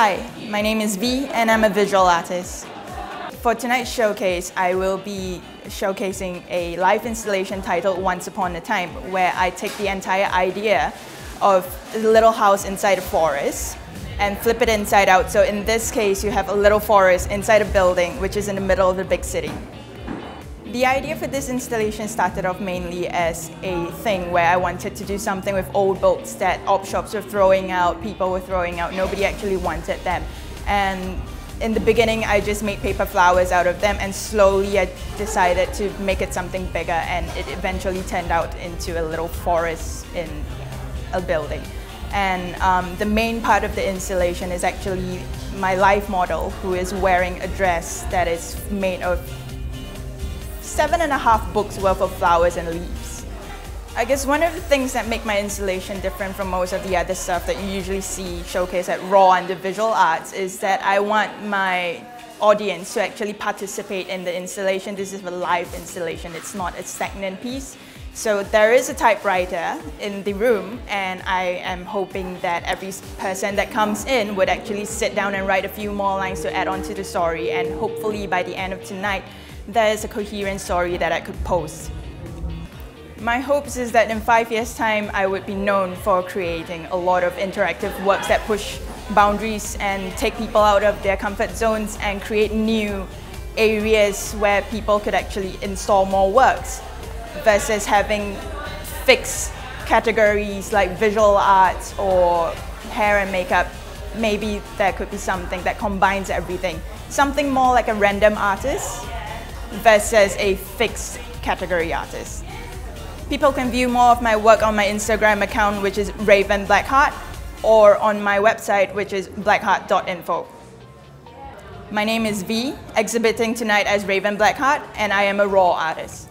Hi, my name is V and I'm a visual artist. For tonight's showcase, I will be showcasing a live installation titled Once Upon a Time, where I take the entire idea of a little house inside a forest and flip it inside out. So in this case, you have a little forest inside a building, which is in the middle of the big city. The idea for this installation started off mainly as a thing where I wanted to do something with old boats that op shops were throwing out, people were throwing out, nobody actually wanted them. And in the beginning, I just made paper flowers out of them and slowly I decided to make it something bigger and it eventually turned out into a little forest in a building. And um, the main part of the installation is actually my life model who is wearing a dress that is made of seven and a half books worth of flowers and leaves. I guess one of the things that make my installation different from most of the other stuff that you usually see showcased at Raw the visual arts is that I want my audience to actually participate in the installation. This is a live installation, it's not a stagnant piece. So there is a typewriter in the room and I am hoping that every person that comes in would actually sit down and write a few more lines to add on to the story and hopefully by the end of tonight there is a coherent story that I could post. My hopes is that in five years' time, I would be known for creating a lot of interactive works that push boundaries and take people out of their comfort zones and create new areas where people could actually install more works versus having fixed categories like visual arts or hair and makeup. Maybe there could be something that combines everything. Something more like a random artist versus a fixed category artist. People can view more of my work on my Instagram account, which is Raven Blackhart, or on my website, which is blackhart.info. My name is V, exhibiting tonight as Raven Blackhart, and I am a raw artist.